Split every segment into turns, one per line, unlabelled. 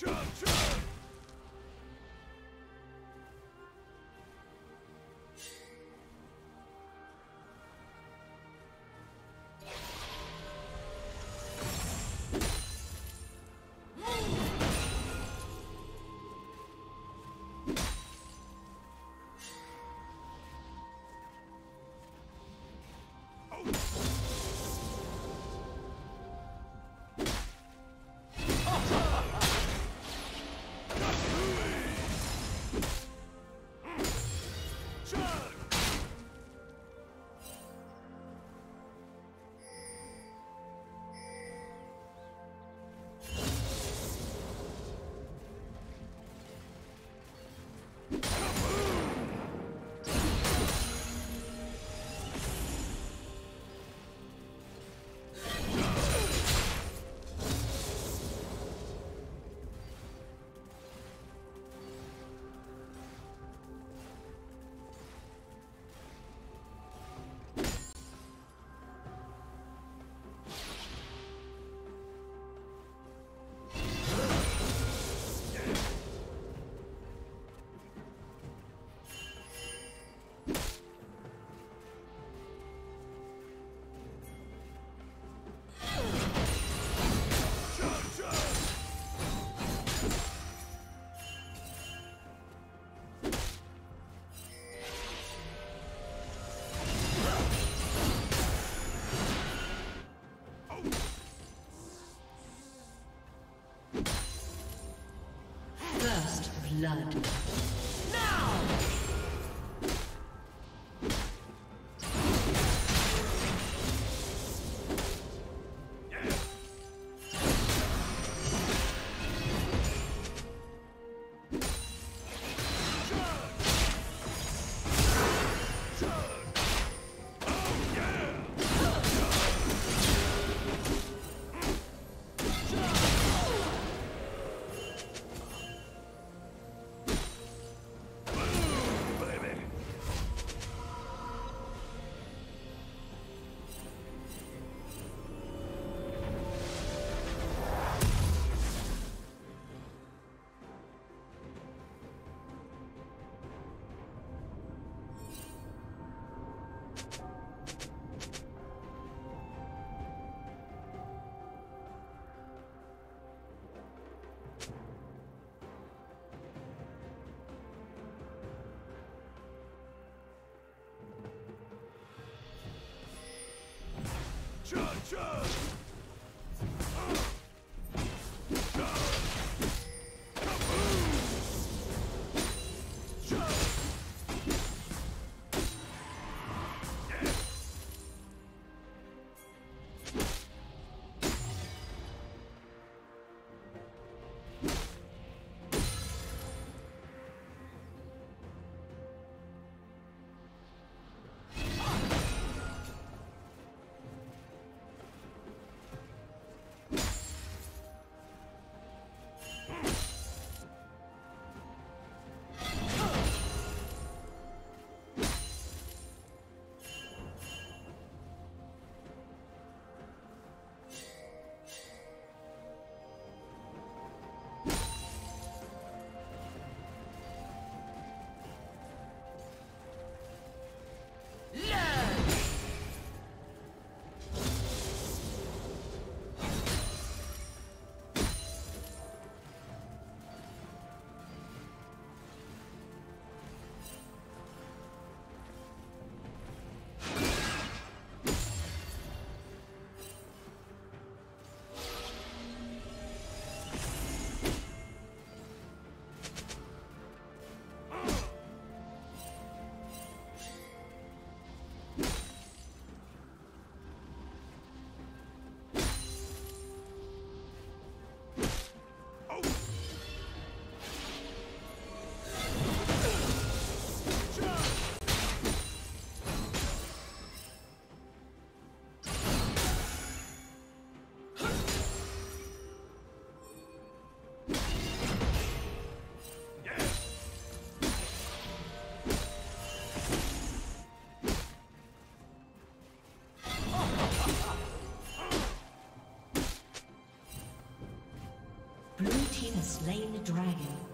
Blood. Blue team Cha-cha! Slain the dragon.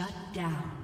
Shut down.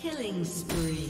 Killing spree.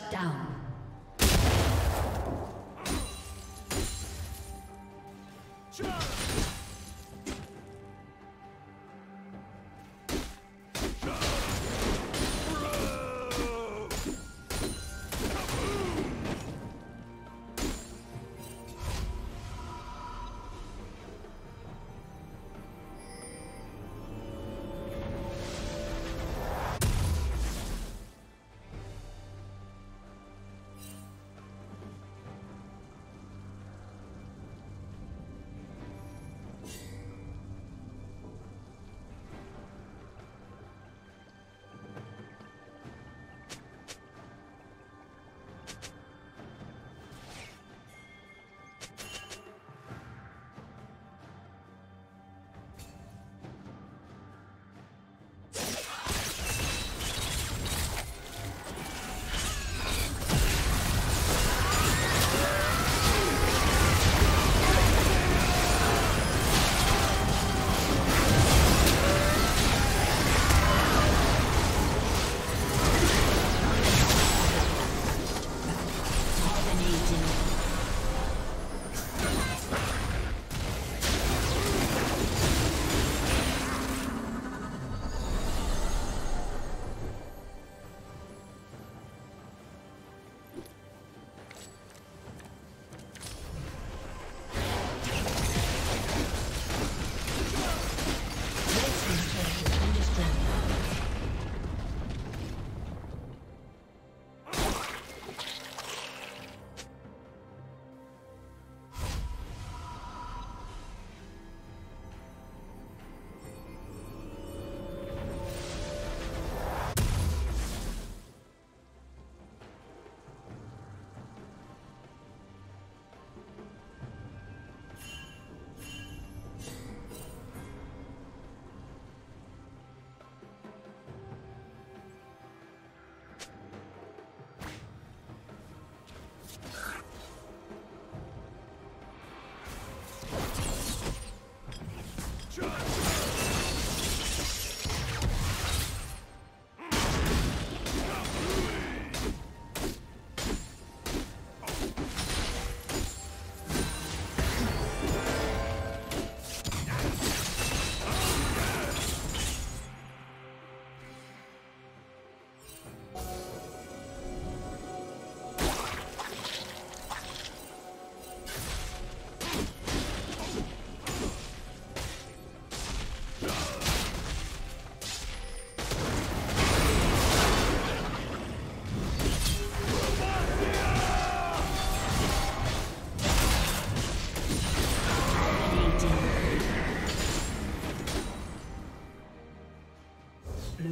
Shut down.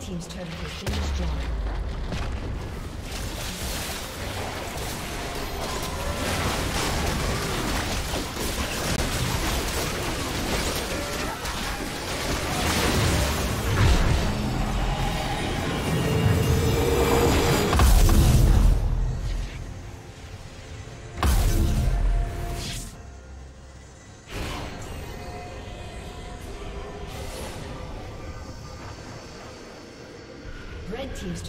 Team's turret has been destroyed.